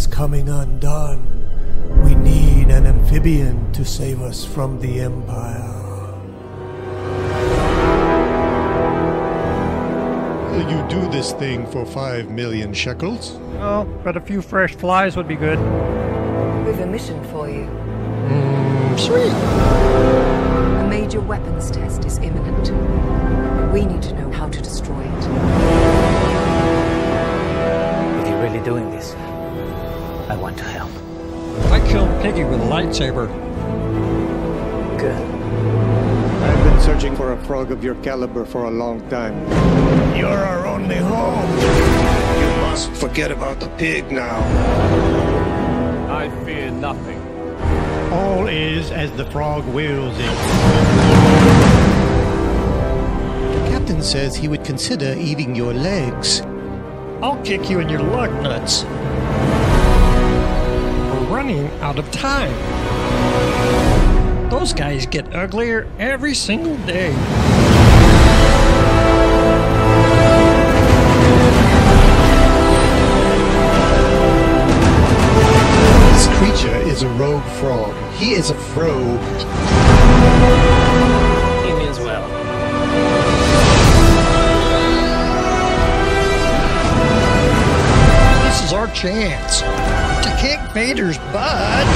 is coming undone. We need an amphibian to save us from the Empire. Will you do this thing for five million shekels? Oh, but a few fresh flies would be good. We've a mission for you. Mm, sweet. A major weapons test is imminent. We need to know how to destroy it. Are you're really doing this, I want to help. I killed Piggy with a lightsaber. Good. I've been searching for a frog of your caliber for a long time. You're our only hope. You must forget about the pig now. I fear nothing. All is as the frog wills it. The captain says he would consider eating your legs. I'll kick you in your lug nuts. We're running out of time. Those guys get uglier every single day. This creature is a rogue frog. He is a frog. He means well. This is our chance to kick Vader's butt.